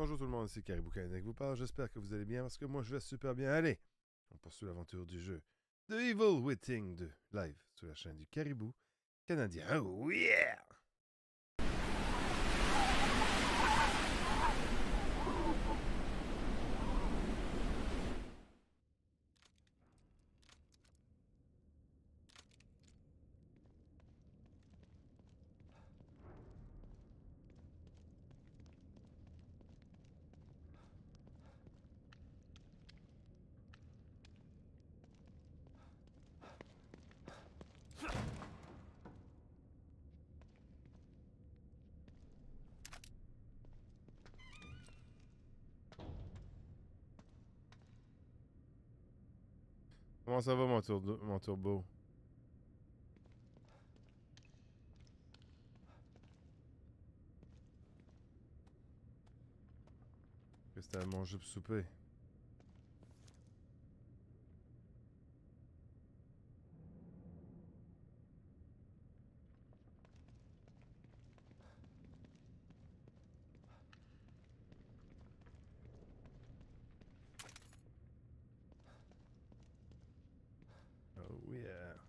Bonjour tout le monde, c'est Caribou Canadien qui vous parle. J'espère que vous allez bien parce que moi je vais super bien. Allez, on poursuit l'aventure du jeu The Evil Witting 2 live sur la chaîne du Caribou Canadien. Oh yeah! Comment ça va mon, tour- mon turbo? Qu'est-ce que t'as à manger pour souper? Oh yeah.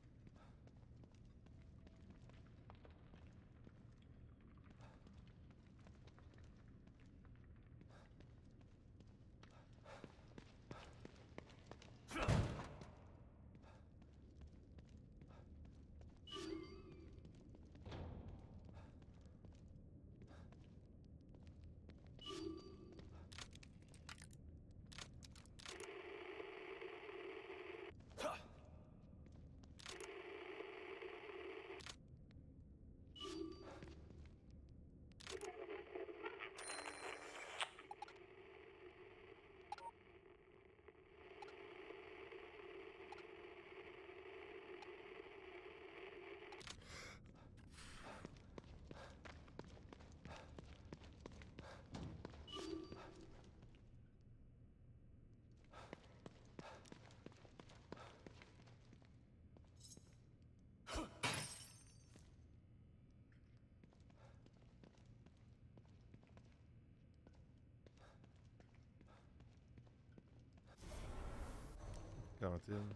Cantine.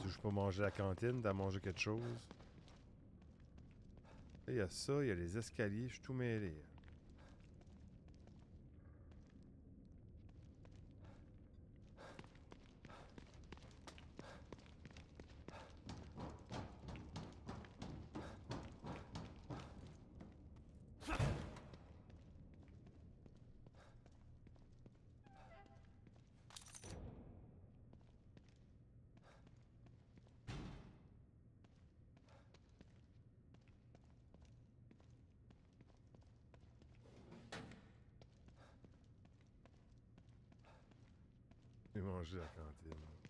Tu veux pas manger à la cantine, t'as mangé quelque chose? Il y a ça, il y a les escaliers, je suis tout mêlé. Mangé à la cantine.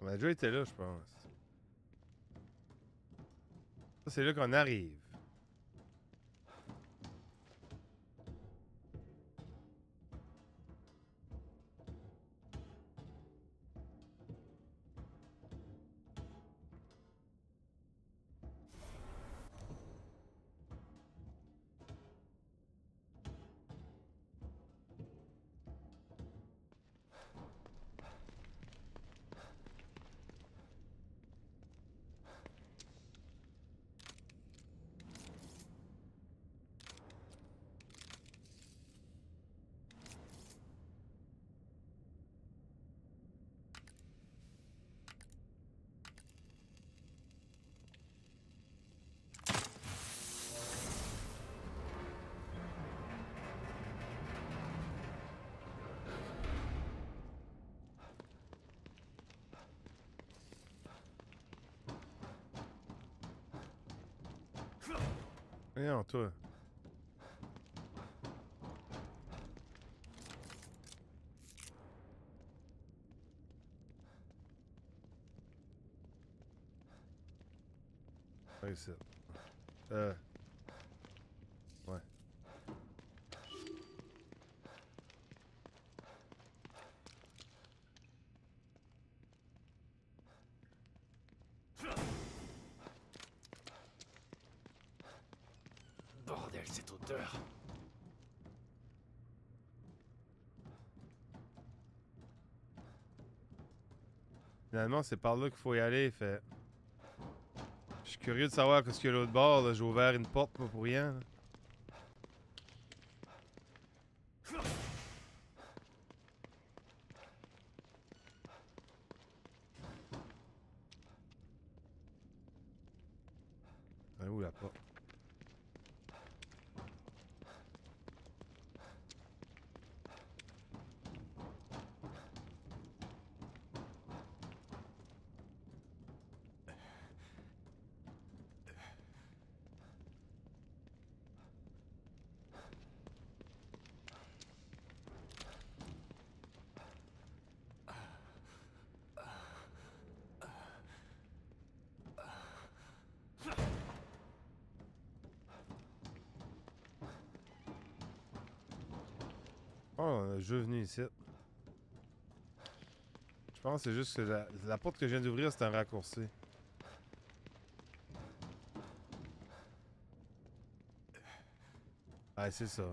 On a déjà été là, je pense. C'est là qu'on arrive. Voyons, toi. Ouais, ici. Euh. Ouais. Cette odeur. Finalement, c'est par là qu'il faut y aller, fait. Je suis curieux de savoir qu'est-ce qu'il y a l'autre bord. J'ai ouvert une porte, pas pour rien. On a juste venu ici. Je pense que c'est juste que la, porte que je viens d'ouvrir, c'est un raccourci. Ah, c'est ça.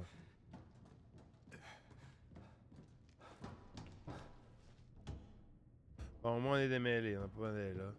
Bon, au moins on est démêlés, on n'a pas d'aller là.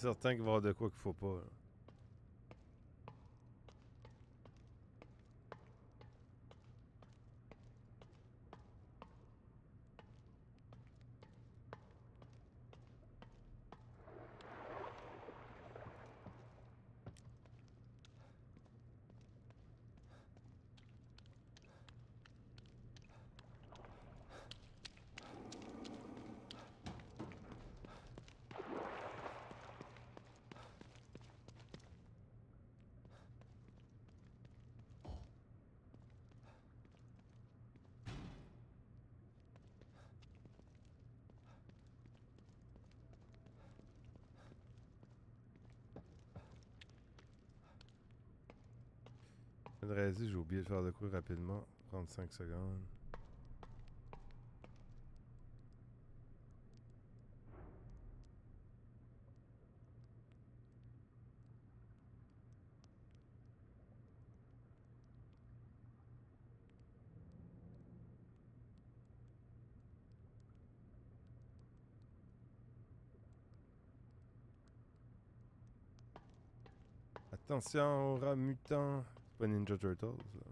Certain qu'il va avoir de quoi qu'il faut pas. Je j'ai oublié de faire de quoi rapidement. 35 secondes. Attention, rat mutant. C'est pas Ninja Turtles. ça.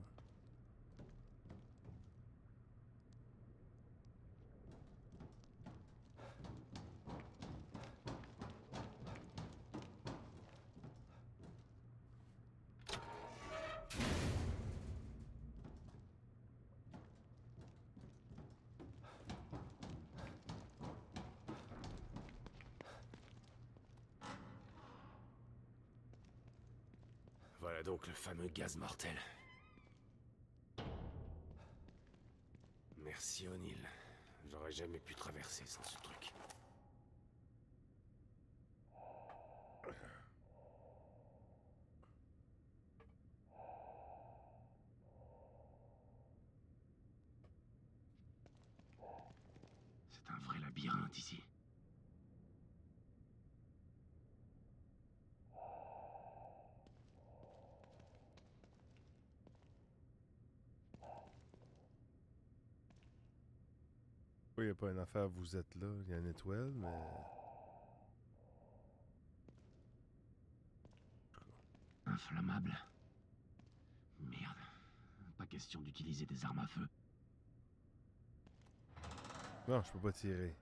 Le fameux gaz mortel. Merci O'Neill. J'aurais jamais pu traverser sans ce truc. C'est un vrai labyrinthe ici. Oui, il n'y a pas une affaire, vous êtes là. Il y a une étoile, mais. Inflammable. Merde. Pas question d'utiliser des armes à feu. Non, je peux pas tirer.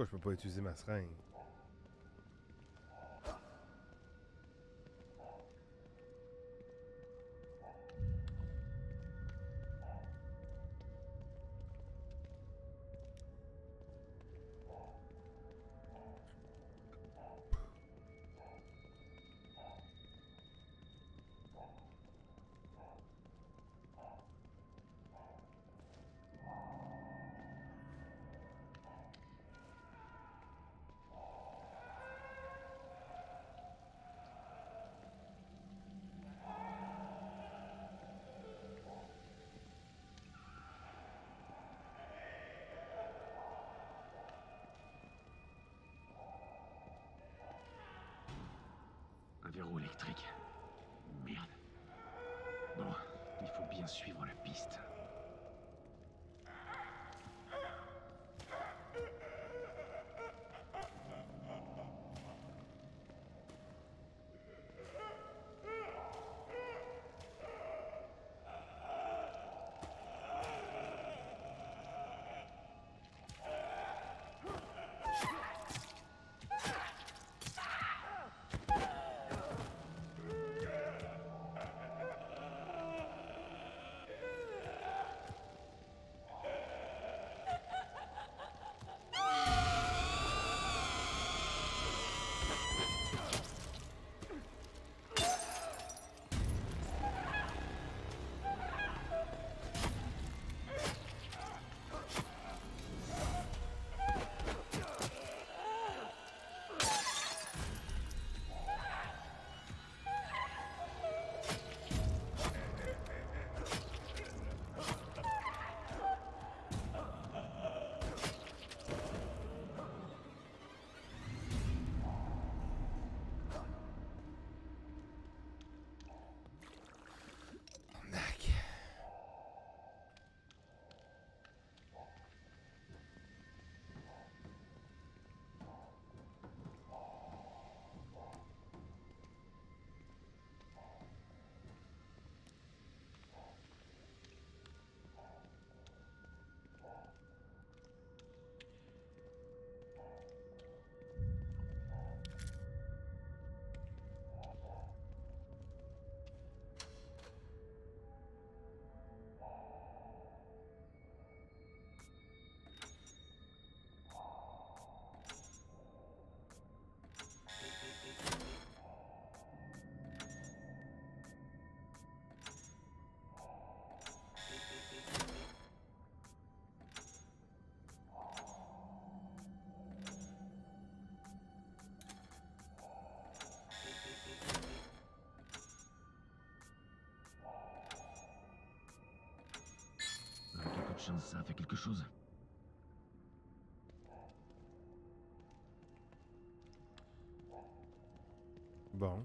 Pourquoi je peux pas utiliser ma seringue? Un verrou électrique. Merde. Bon, il faut bien suivre la piste. Ça fait quelque chose Bon.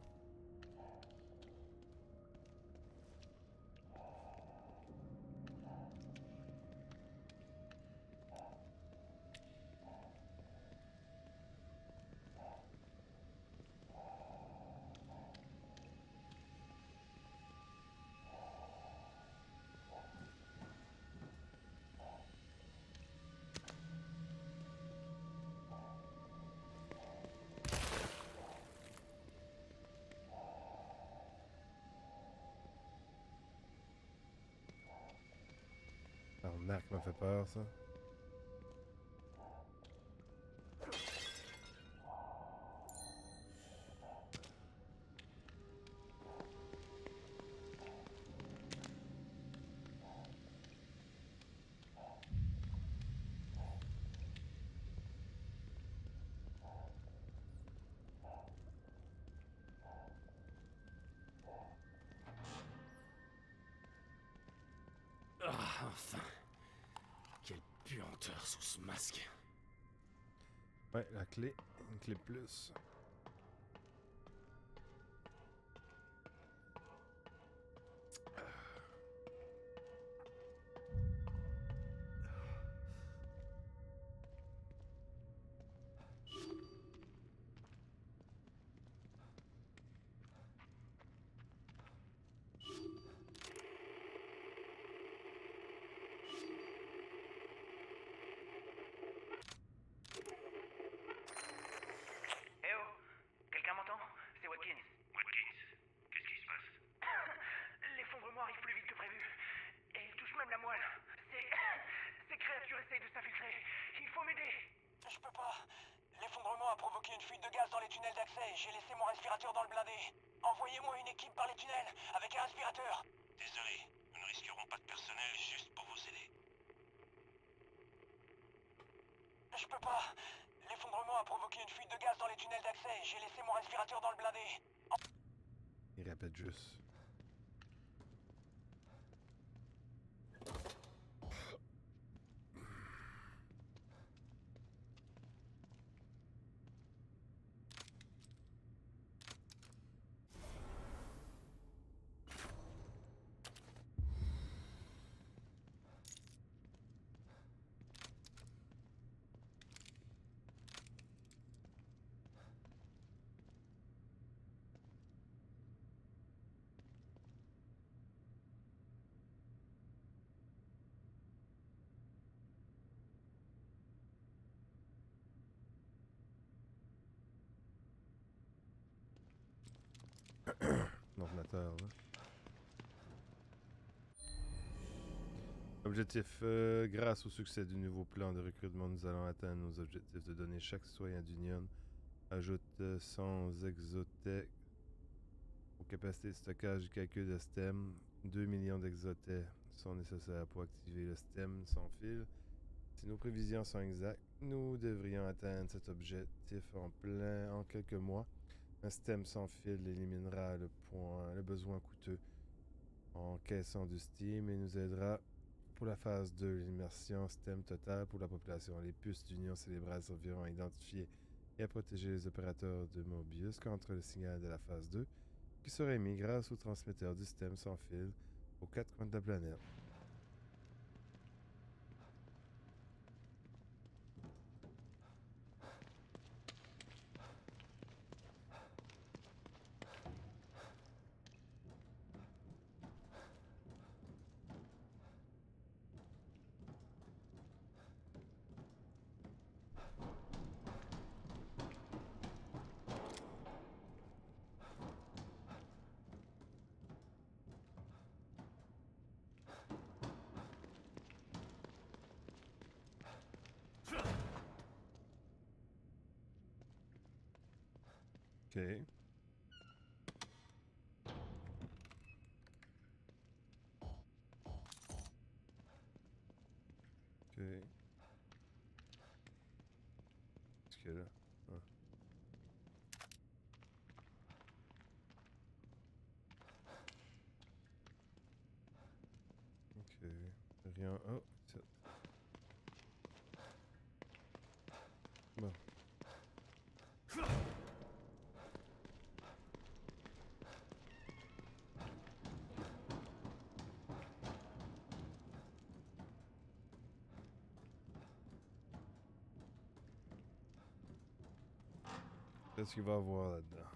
Arnaque m'a fait peur, ça. Ah, enfin sous ce masque Ouais, la clé. Une clé plus. Pas de personnel juste pour vous aider. Je peux pas. L'effondrement a provoqué une fuite de gaz dans les tunnels d'accès. J'ai laissé mon respirateur dans le blindé. Il répète juste. Objectif. euh, grâce au succès du nouveau plan de recrutement, nous allons atteindre nos objectifs de donner chaque citoyen d'Union. Ajoute euh, 100 exotech aux capacités de stockage du calcul de STEM. 2 millions d'exotech sont nécessaires pour activer le STEM sans fil. Si nos prévisions sont exactes, nous devrions atteindre cet objectif en plein en quelques mois. Un STEM sans fil éliminera le, besoin coûteux en caissant du Steam et nous aidera pour la phase 2, l'immersion STEM totale pour la population. Les puces d'union cérébrale serviront à identifier et à protéger les opérateurs de Mobius contre le signal de la phase 2 qui sera émis grâce au transmetteur du STEM sans fil aux quatre coins de la planète. Ok. Ok. Qu'est-ce qu'il y a là? Ah. Ok. Rien. Oh, Qu'est-ce qu'il va avoir là-dedans?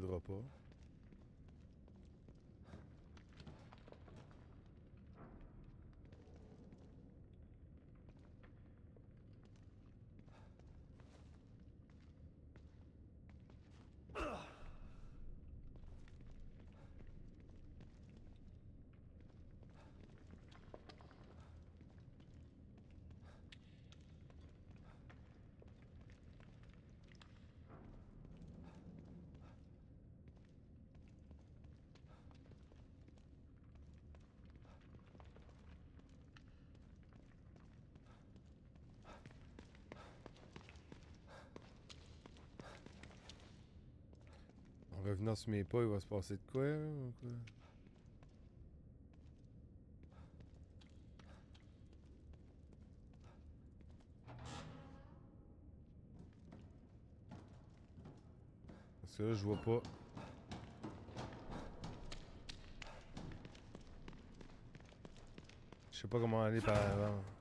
On t'aidera pas. Revenant sur mes pas, il va se passer de quoi? là? Parce que là, je vois pas. Je sais pas comment aller par avant.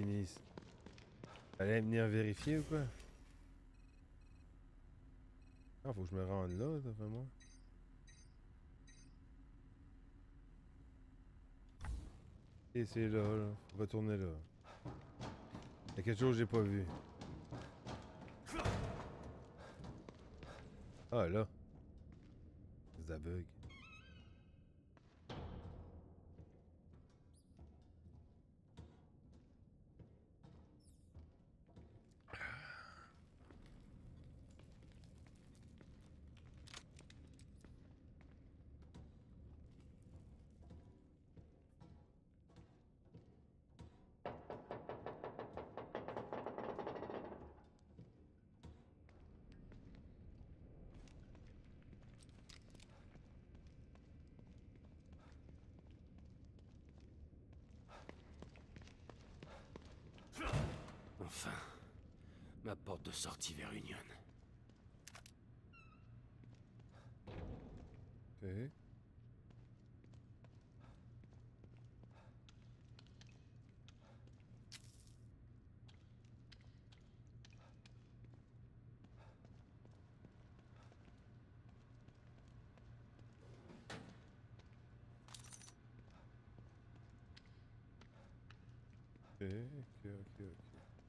Finisses. Allez venir vérifier ou quoi? Ah, faut que je me rende là, d'après moi. Et c'est là, là. Là. Il y a quelque chose que j'ai pas vu. Ah, là. Ok, ok, ok, ok.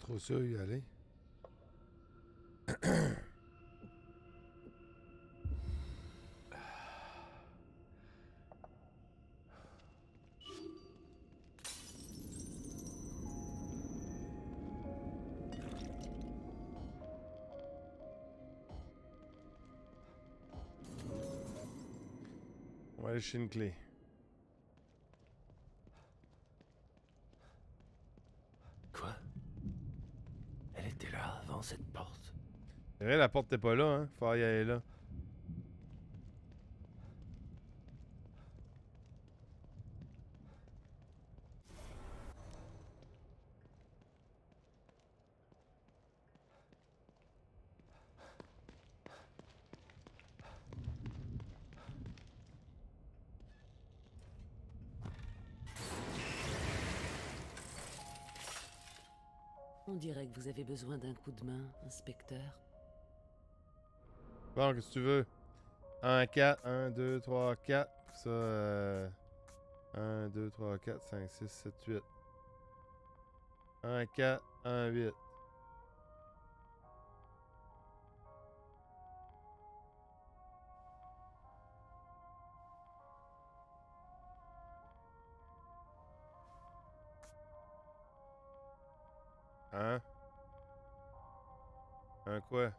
Trop sûr y aller. On va aller chez une clé. Quoi Elle était là avant cette porte. C'est vrai, la porte t'es pas là, hein? Faut y aller là. On dirait que vous avez besoin d'un coup de main, inspecteur. Bon, qu'est-ce que tu veux? 1, 4, 1, 2, 3, 4. Ça, euh... 1, 2, 3, 4, 5, 6, 7, 8. 1, 4, 1, 8. Hein? Un quoi?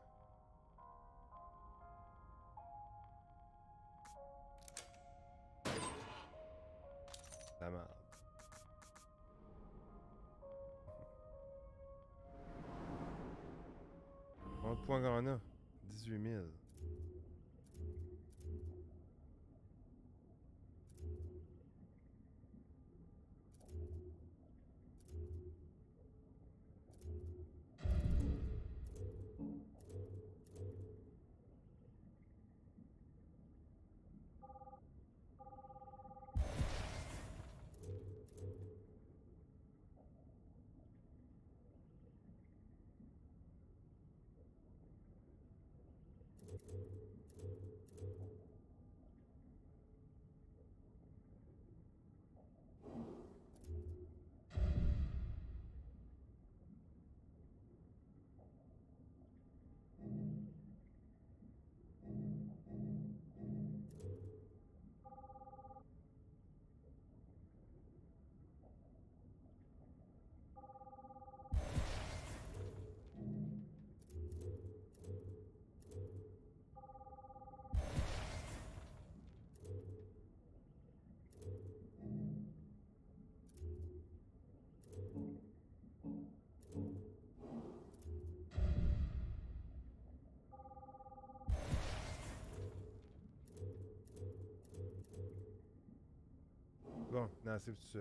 C'est tout ça.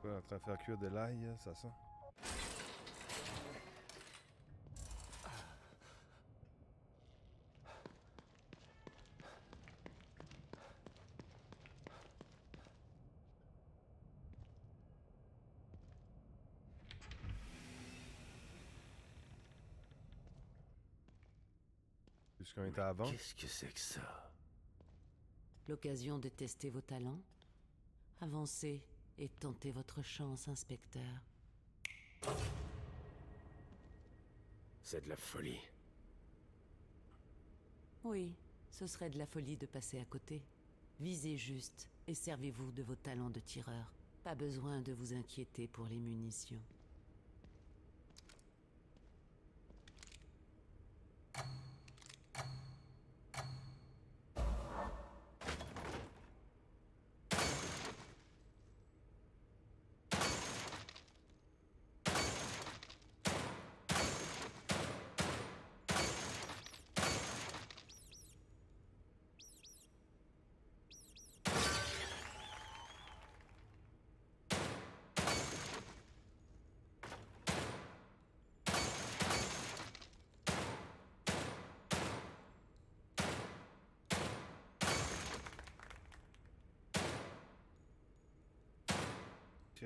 Quoi, en train de faire cuire de l'ail, euh, ça sent. Plus qu'on était avant. Qu'est-ce que c'est que ça? L'occasion de tester vos talents? Avancez et tentez votre chance, inspecteur. C'est de la folie. Oui, ce serait de la folie de passer à côté. Visez juste et servez-vous de vos talents de tireur. Pas besoin de vous inquiéter pour les munitions.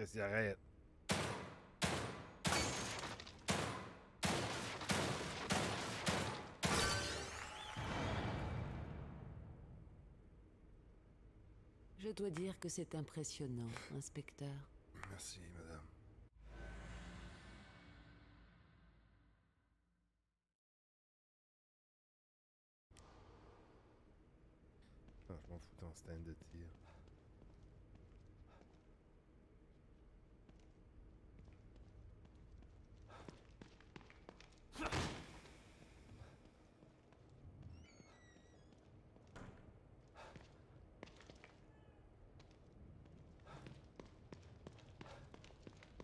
Je dois dire que c'est impressionnant, inspecteur. Merci, madame. Ah, je m'en fous d'un stand de tir.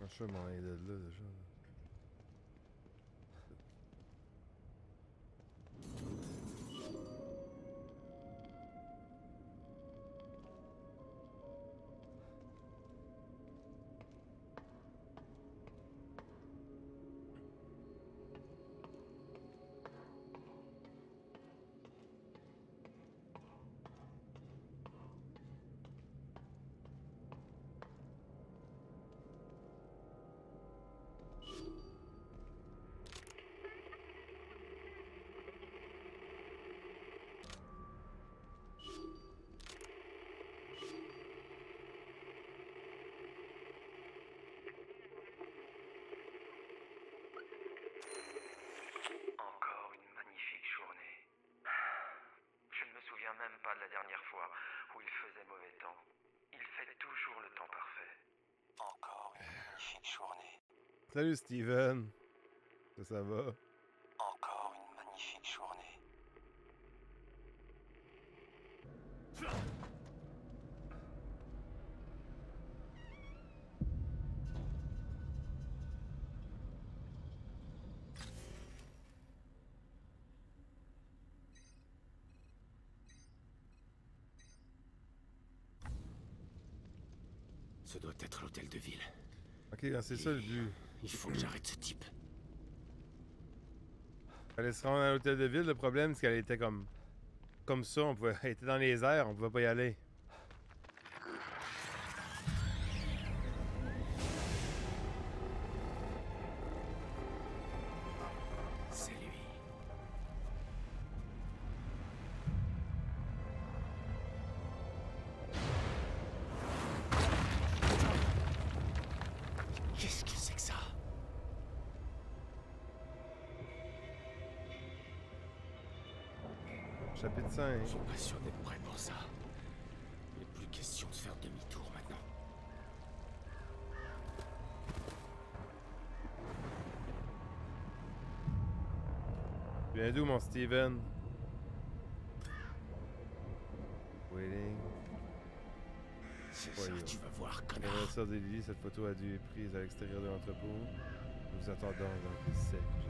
Ah, Je suis m'en aller de là Salut Steven! Ça, ça va? Encore une magnifique journée. Ce doit être l'hôtel de ville. Ok, ah, c'est ça le but. Il faut que j'arrête ce type. Elle se rendre à l'hôtel de ville, le problème c'est qu'elle était comme. Comme ça, on pouvait. Elle était dans les airs, on pouvait pas y aller. C'est lui. Qu'est-ce Chapitre 5. Je suis pas sûr d'être prêt pour ça. Il n'est plus question de faire demi-tour maintenant. Viens d'où, mon Steven? Waiting. C'est ça, tu vas voir, connard. la cette photo a dû être prise à l'extérieur de l'entrepôt. Nous attendons dans le sec,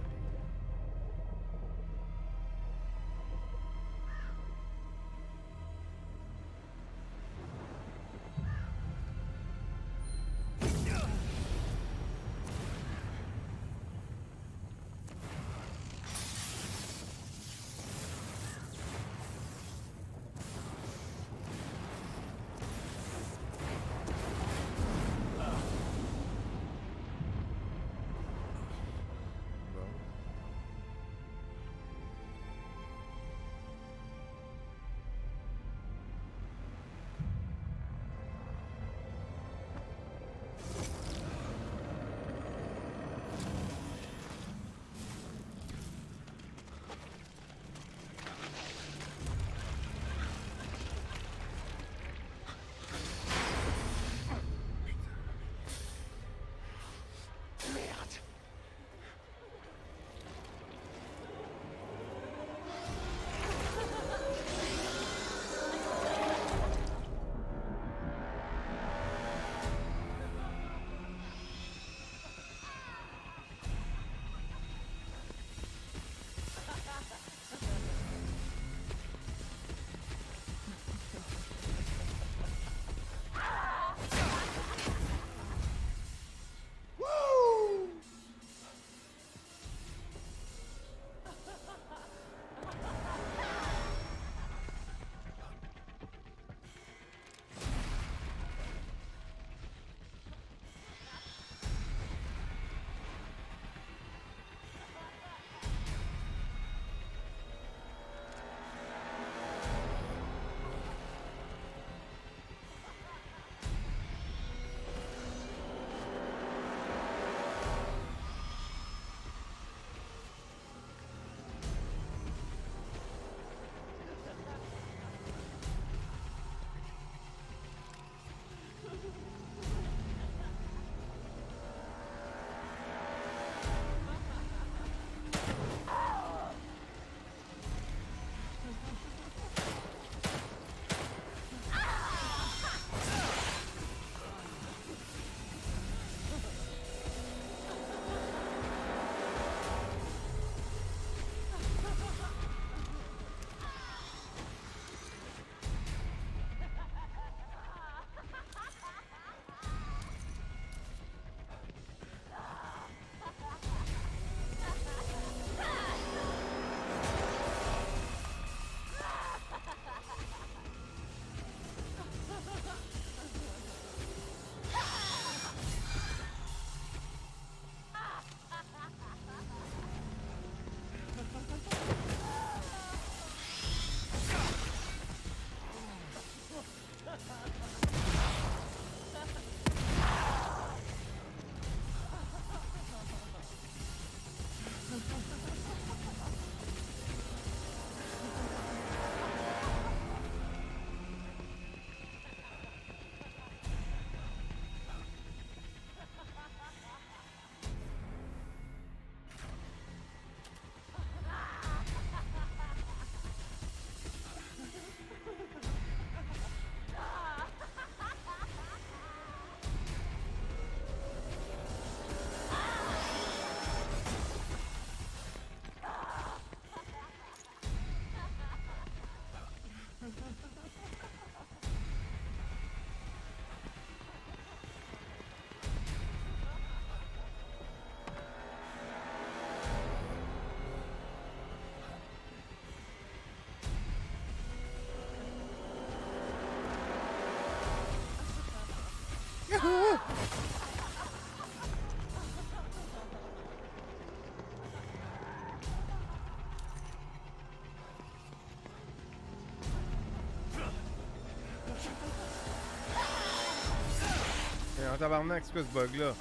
tabarnak, c'est quoi ce bug-là?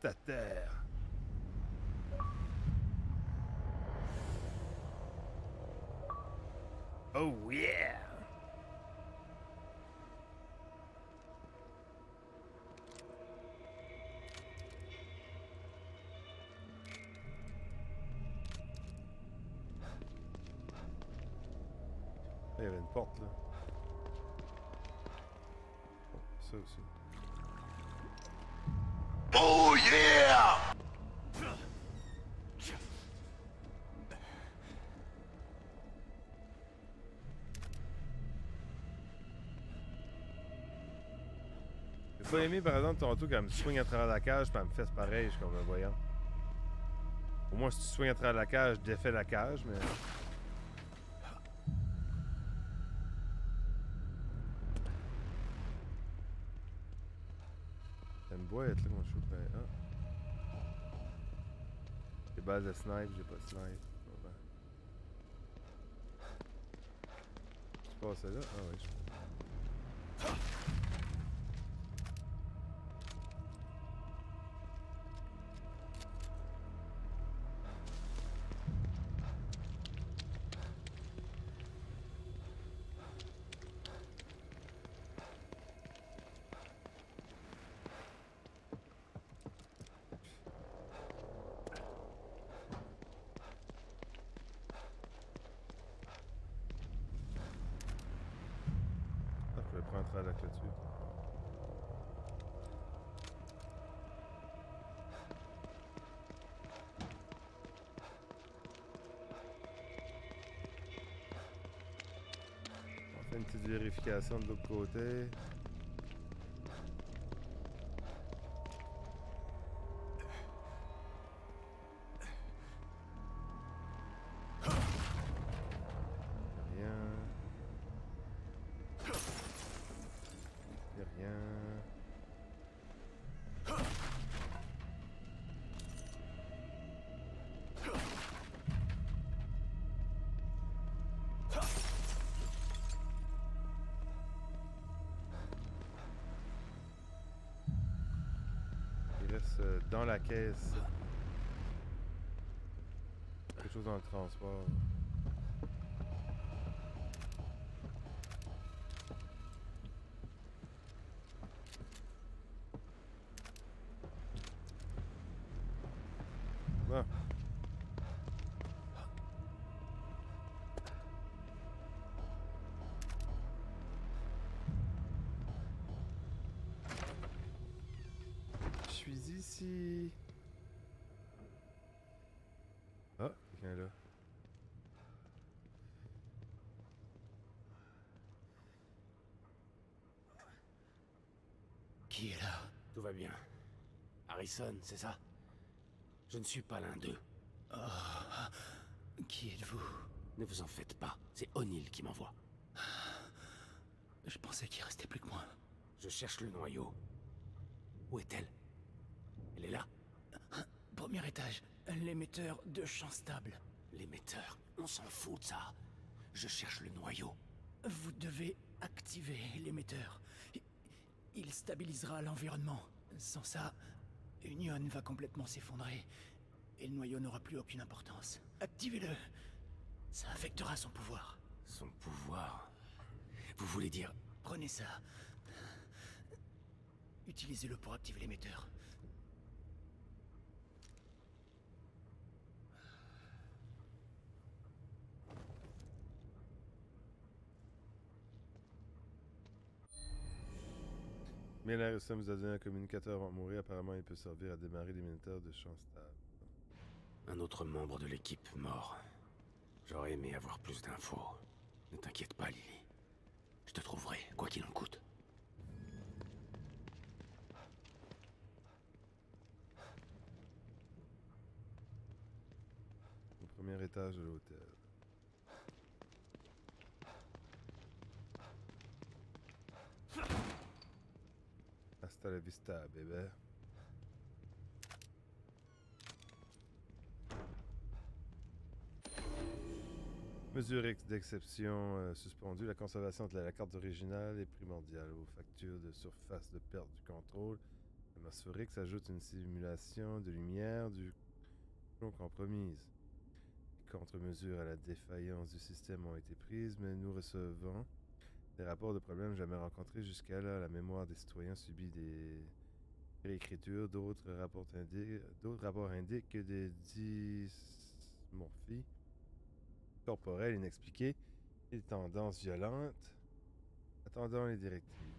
Reste. Oh yeah! Il y avait une porte là. Oh, ça aussi. Yeah! J'ai pas aimé par exemple tantôt quand elle me swing à travers la cage puis elle me fesse pareil, je suis comme voyant. Au moins si tu swings à travers la cage, défais la cage, mais. Ça me boîte là mon chou. Ben, ah. Base de snipe, j'ai pas de snipe. Bon, ben. Tu passes là? Ah je une petite vérification de l'autre côté. Quelque chose dans le transport. C'est ça? Je ne suis pas l'un d'eux. Oh, Qui êtes-vous? Ne vous en faites pas, c'est O'Neill qui m'envoie. Je pensais qu'il restait plus que moi. Je cherche le noyau. Où est-elle? Elle est là Premier étage, l'émetteur de champ stable. L'émetteur, on s'en fout de ça. Je cherche le noyau. Vous devez activer l'émetteur. Il stabilisera l'environnement. Sans ça, Union va complètement s'effondrer. Et le noyau n'aura plus aucune importance. Activez-le. Ça affectera son pouvoir. Son pouvoir. Vous voulez dire Prenez ça. Utilisez-le pour activer l'émetteur. Mais la RSM nous a donné un communicateur avant de mourir. Apparemment, il peut servir à démarrer les militaires de champ stable. Un autre membre de l'équipe mort. J'aurais aimé avoir plus d'infos. Ne t'inquiète pas, Lily. Je te trouverai, quoi qu'il en coûte. Au premier étage de l'hôtel. Hasta la vista, bébé. Mesure ex- d'exception euh, suspendue. La conservation de la carte originale est primordiale. Aux factures de surface de perte du contrôle atmosphérique s'ajoute une simulation de lumière du compromise. Les contre-mesures à la défaillance du système ont été prises, mais nous recevons des rapports de problèmes jamais rencontrés jusqu'à là. La mémoire des citoyens subit des réécritures. D'autres rapports, indi- d'autres rapports indiquent que des dysmorphies corporelles inexpliquées et tendances violentes. Attendons les directives.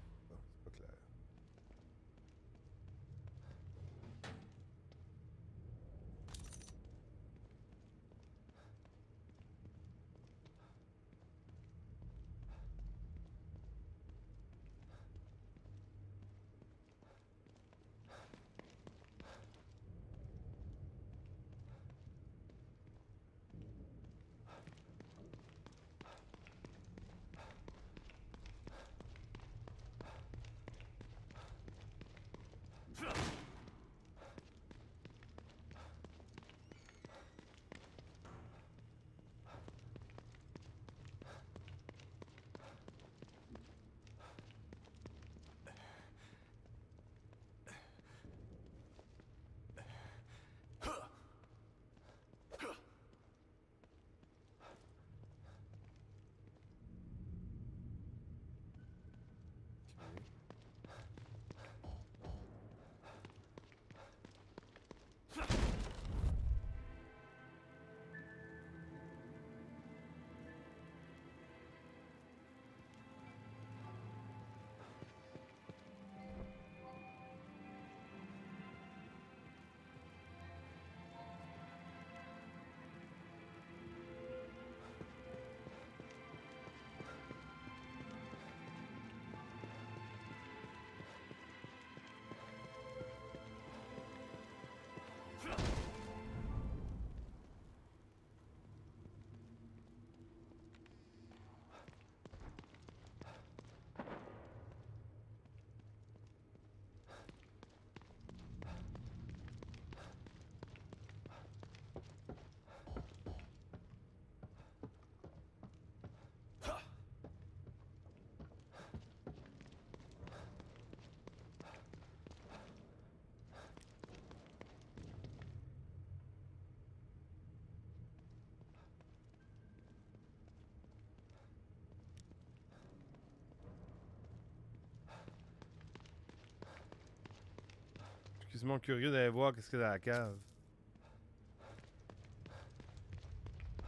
Curieux d'aller voir qu'est-ce qu'il y a dans la cave.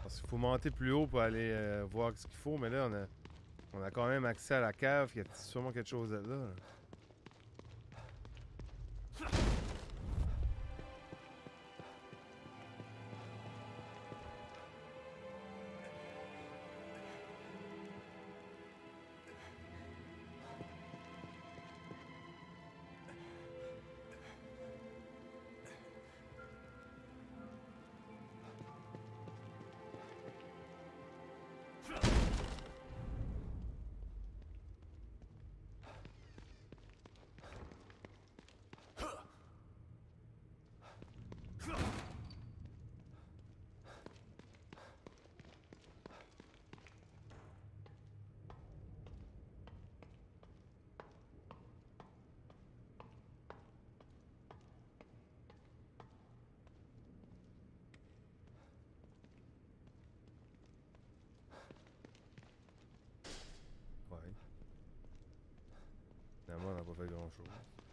Parce qu'il faut monter plus haut pour aller euh, voir ce qu'il faut, mais là, on a, on a quand même accès à la cave. Il y a sûrement quelque chose là. là. Finalement, on n'a pas fait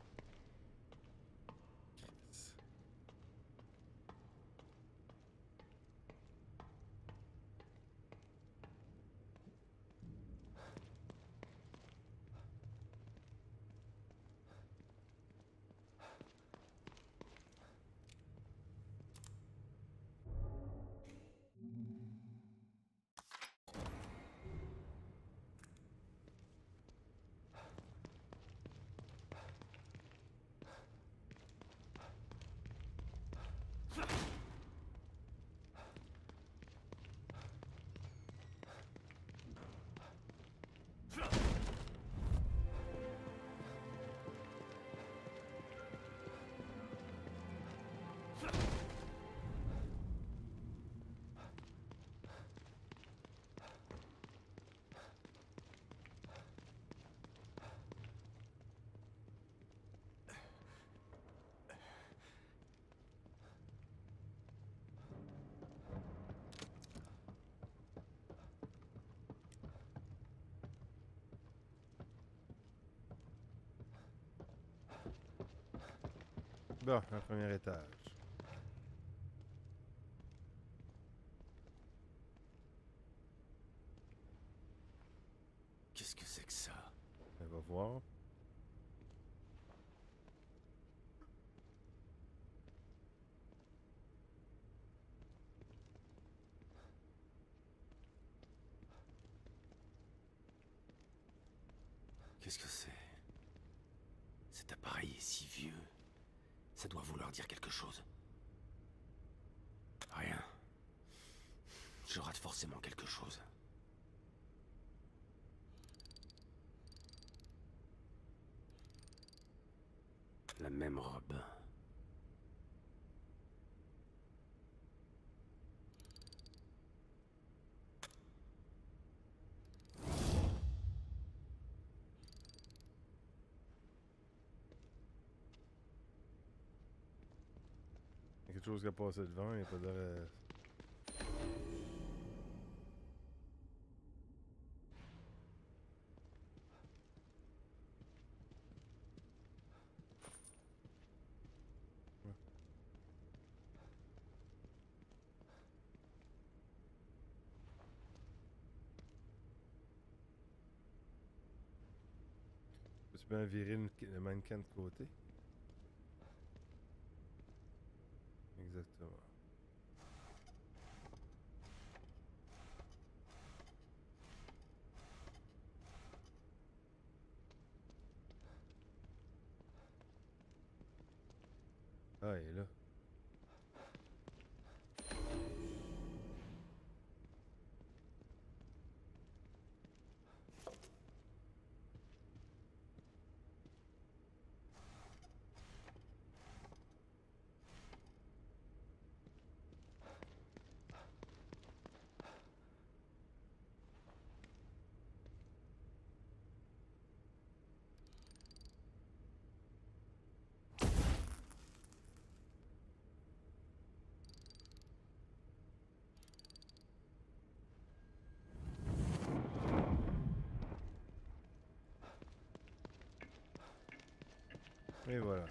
Bon, un premier étage. Qu'est-ce que c'est que ça? On va voir. Qu'est-ce que c'est? Cet appareil est si vieux. Ça doit vouloir dire quelque chose. Rien. Je rate forcément quelque chose. La même robe. Chose qui a passé devant, il n'y a pas à- Peux-tu bien virer le mannequin de côté? Et voilà.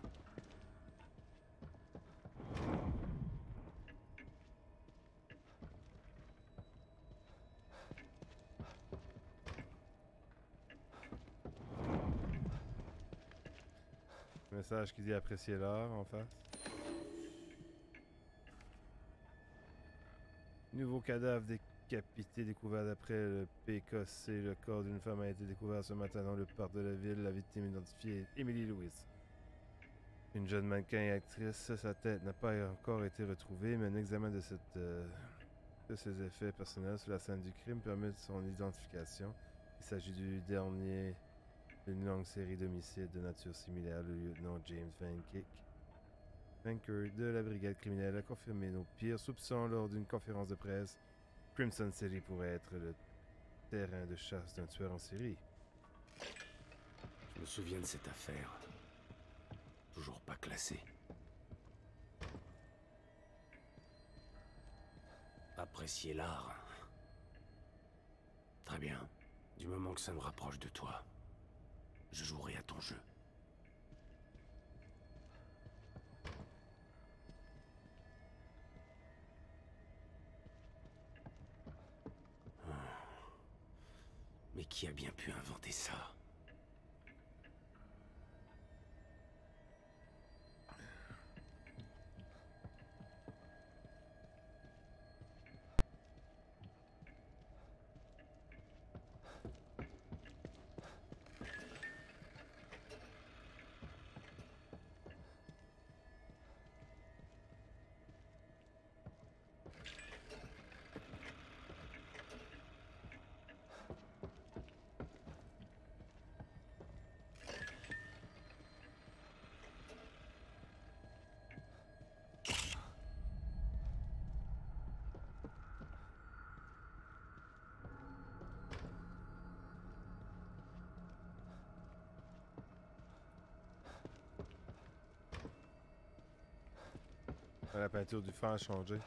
Message qui dit apprécier l'art en face. Nouveau cadavre décapité découvert d'après le PKC. Le corps d'une femme a été découvert ce matin dans le parc de la ville. La victime identifiée est Emily Louise. Une jeune mannequin et actrice, sa tête n'a pas encore été retrouvée, mais un examen de, cette, euh, ses effets personnels sur la scène du crime permet son identification. Il s'agit du dernier d'une longue série d'homicides de nature similaire. Le lieutenant James Van Kick, Vanker de la brigade criminelle, a confirmé nos pires soupçons lors d'une conférence de presse. Crimson City pourrait être le terrain de chasse d'un tueur en série. Je me souviens de cette affaire. Toujours pas classée. Apprécier l'art. Très bien. Du moment que ça me rapproche de toi, je jouerai à ton jeu. Ah. Mais qui a bien pu inventer ça? La peinture du fond a changé.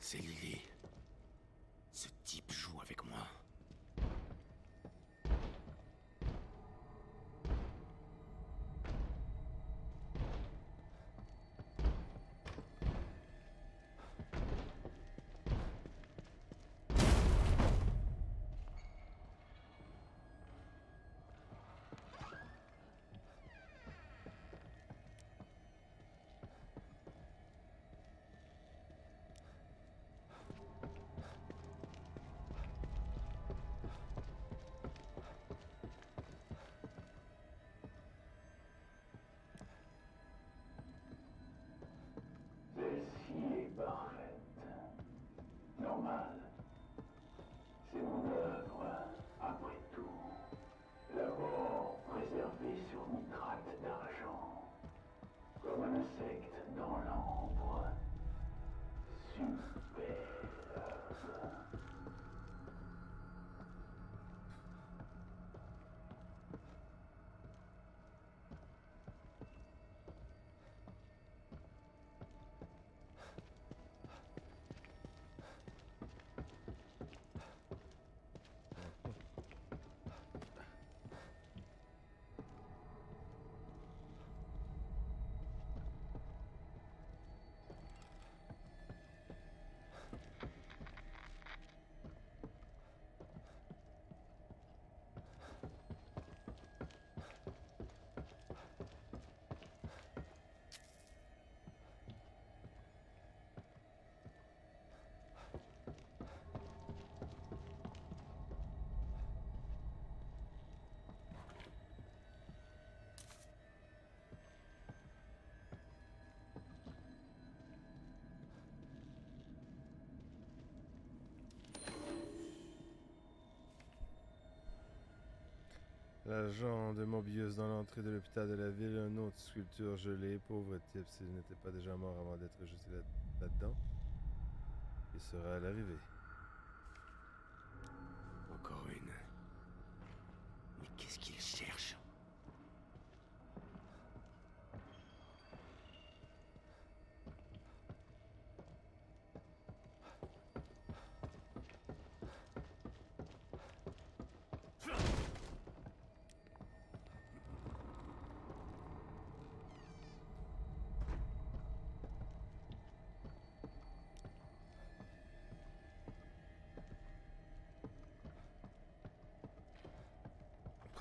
C'est Lily. L'agent de Mobius dans l'entrée de l'hôpital de la ville, une autre sculpture gelée. Pauvre type, s'il n'était pas déjà mort avant d'être jeté là- là-dedans. Il sera à l'arrivée.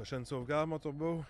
Prochaine sauvegarde, mon turbo.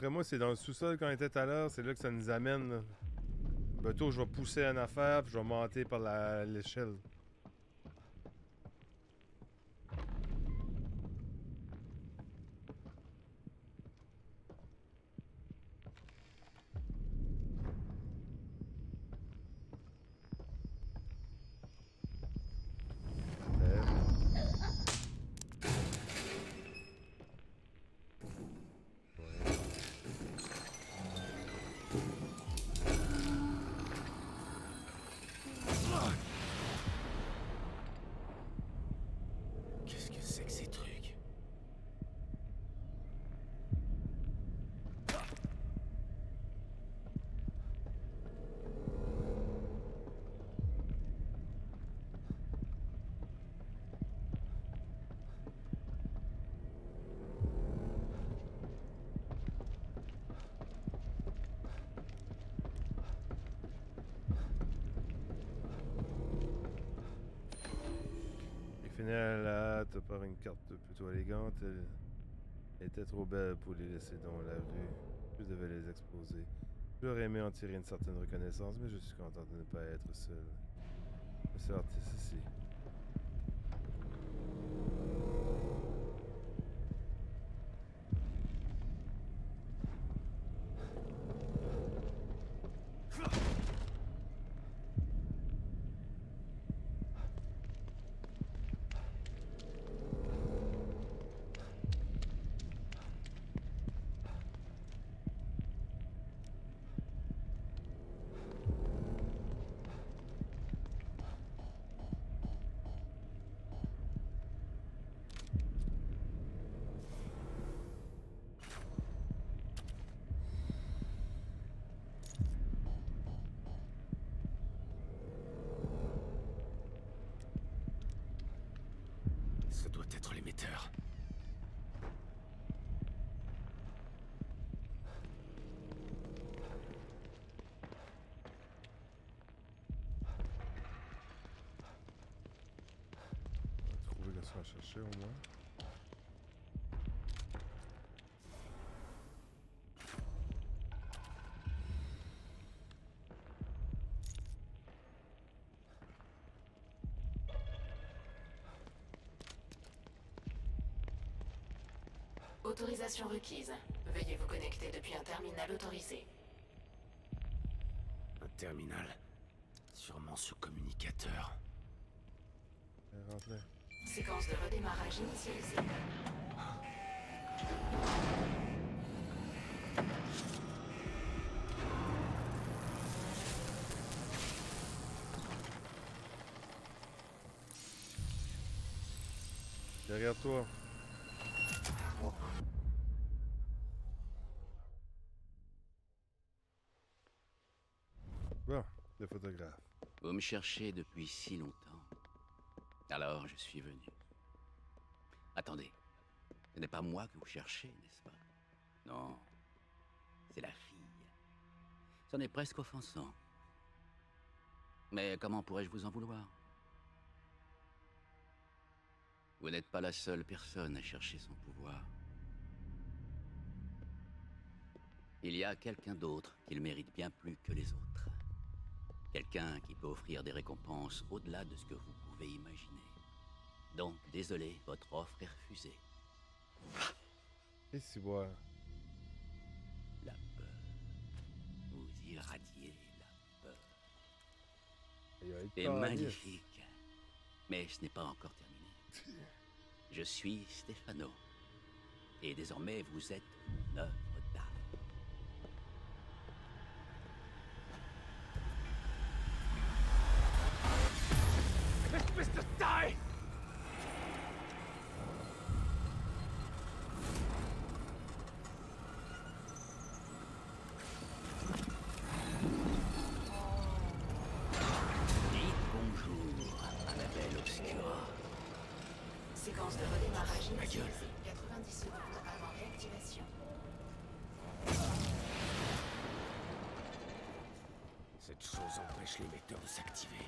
Après moi, c'est dans le sous-sol quand on était à l'heure. C'est là que ça nous amène. Bientôt, je vais pousser une affaire, puis je vais monter par l'échelle. Euh, Qu'est-ce que c'est que ces trucs Finalement, là, t'as une carte plutôt élégante. Elle était trop belle pour les laisser dans la rue. Je devais les exposer. J'aurais aimé en tirer une certaine reconnaissance, mais je suis content de ne pas être seul. Monsieur l'artiste ici. Ça doit être l'émetteur. Au moins. Autorisation requise. Veuillez vous connecter depuis un terminal autorisé. Un terminal. Sûrement ce communicateur. Euh, rentre là. Séquence de redémarrage initialisée. Derrière toi. Bon, le photographe. Vous me cherchez depuis si longtemps. Alors je suis venu. Attendez, ce n'est pas moi que vous cherchez, n'est-ce pas? Non, c'est la fille. C'en est presque offensant. Mais comment pourrais-je vous en vouloir? Vous n'êtes pas la seule personne à chercher son pouvoir. Il y a quelqu'un d'autre qui le mérite bien plus que les autres. Quelqu'un qui peut offrir des récompenses au-delà de ce que vous pouvez imaginer. Donc, désolé, votre offre est refusée. Et si boire. La peur. Vous irradiez la peur. C'est magnifique. Mais ce n'est pas encore terminé. Je suis Stefano. Et désormais, vous êtes une œuvre d'art. Mr. Die! Dites bonjour à la belle Obscura. Séquence de redémarrage initialisée. 90 secondes avant réactivation. Cette chose empêche l'émetteur de s'activer.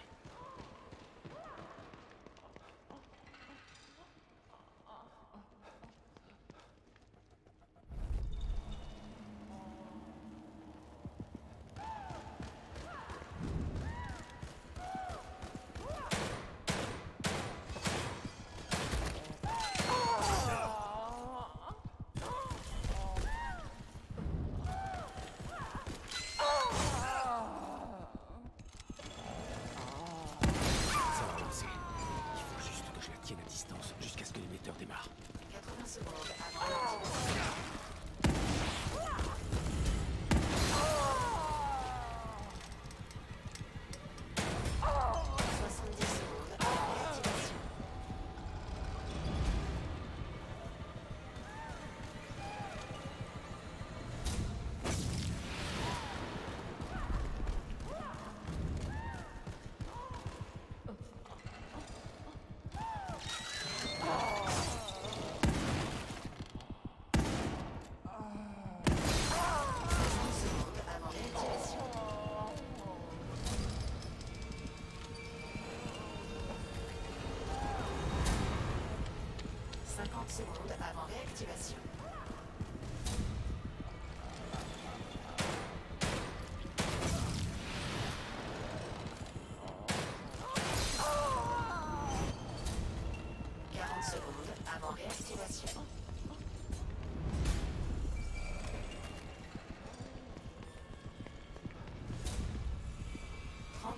아.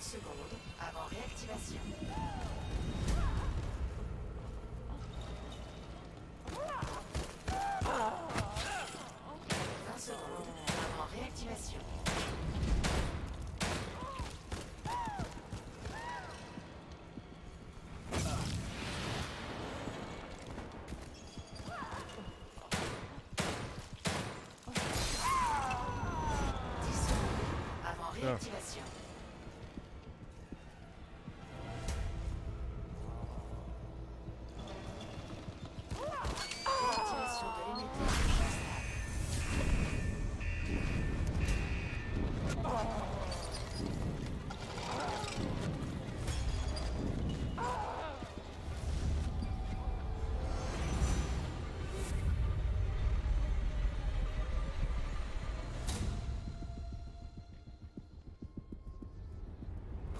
Secondes avant réactivation. Vingt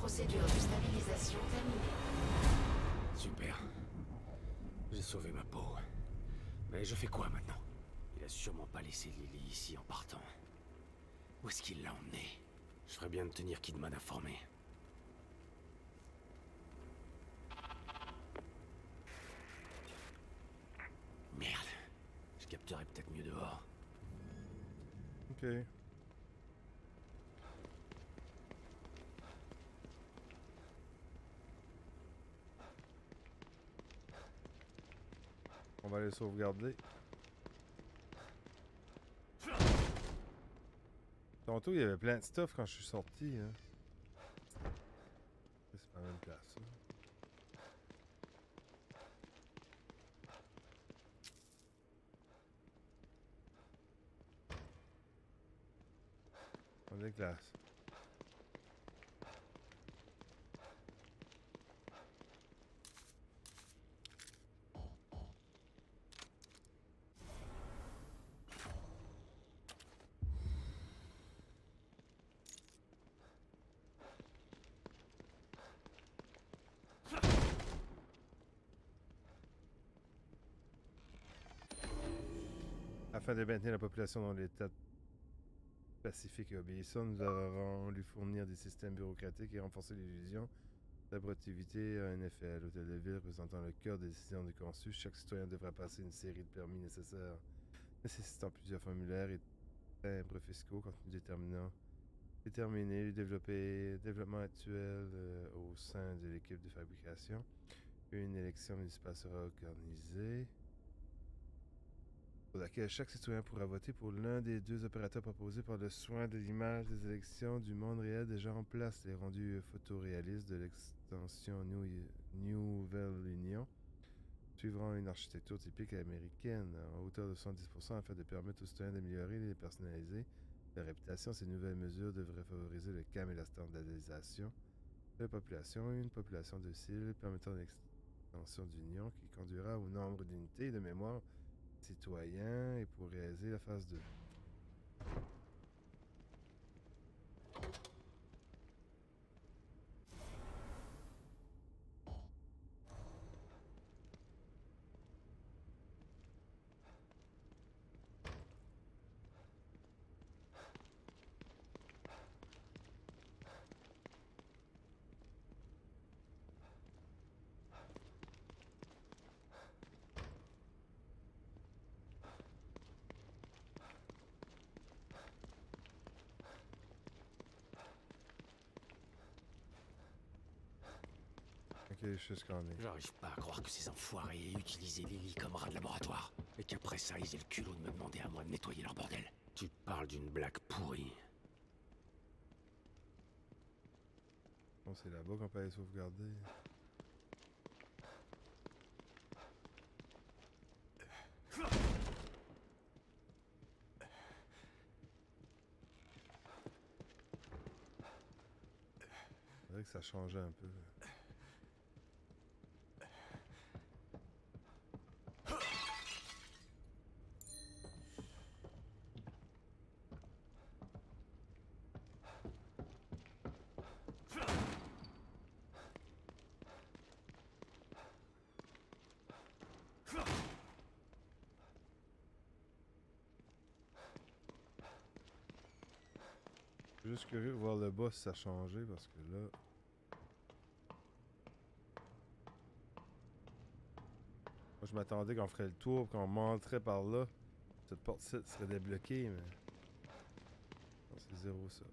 Procédure de stabilisation terminée. Super. J'ai sauvé ma peau. Mais je fais quoi maintenant? Il a sûrement pas laissé Lily ici en partant. Où est-ce qu'il l'a emmené Je ferais bien de tenir Kidman informé. Merde. Je capterai peut-être mieux dehors. Ok. Sauvegarder. Tantôt, il y avait plein de stuff quand je suis sorti. Hein. C'est pas la même place. hein. On est glace. Afin de maintenir la population dans l'état pacifique et obéissant, nous devrons lui fournir des systèmes bureaucratiques et renforcer l'illusion L'abreutivité a un effet à l'hôtel de ville représentant le cœur des décisions de conçu. Chaque citoyen devra passer une série de permis nécessaires nécessitant plusieurs formulaires et timbres fiscaux contenu déterminant déterminer le développer, développement actuel euh, au sein de l'équipe de fabrication. Une élection municipale sera organisée pour laquelle chaque citoyen pourra voter pour l'un des deux opérateurs proposés par le soin de l'image des élections du monde réel déjà en place. Les rendus photoréalistes de l'extension New- Nouvelle-Union suivront une architecture typique américaine à hauteur de 70% afin de permettre aux citoyens d'améliorer et de personnaliser leur réputation. Ces nouvelles mesures devraient favoriser le calme et la standardisation de la population, une population docile permettant l'extension d'union qui conduira au nombre d'unités de mémoire citoyens et pour réaliser la phase 2. J'arrive pas à croire que ces enfoirés aient utilisé Lily comme rat de laboratoire. Et qu'après ça, ils aient le culot de me demander à moi de nettoyer leur bordel. Tu parles d'une blague pourrie. Bon, c'est là-bas qu'on peut aller sauvegarder. C'est vrai que ça changeait un peu. Juste curieux de voir le boss si ça a changé parce que là. Moi je m'attendais qu'on ferait le tour, qu'on monterait par là. Cette porte-ci serait débloquée, mais. C'est zéro ça.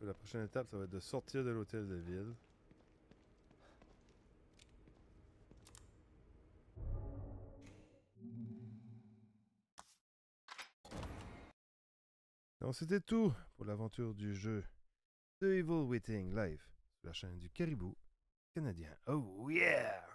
La prochaine étape, ça va être de sortir de l'hôtel de ville. Donc, c'était tout pour l'aventure du jeu The Evil Waiting Live sur la chaîne du Caribou canadien. Oh yeah!